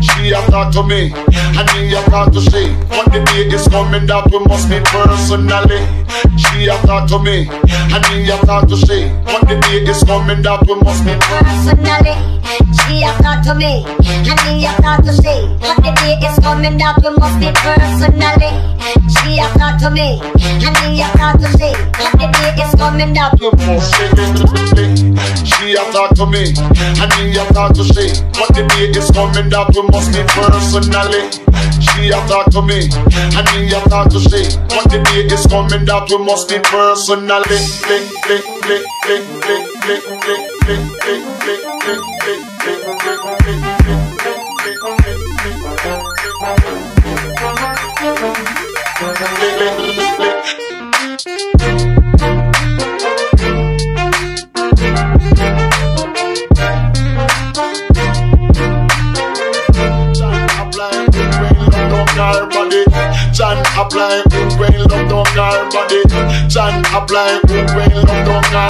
She a talk to me, and me a talk to she. But the day is coming that we must meet personally. She a talk to me, and me a talk to she. But the day is coming that we must meet personally. She a talk to me, and me a talk to she. But the day is coming that we must meet personally. To me, me a talk to. But the day is coming meet. She a talk to me, me a talk to she. But the day is coming that we must meet personally. She a talk to me, me a talk to she. But the day is coming that we must meet personally. Lick, lick, apply good brain love down our body. John apply good brain love down our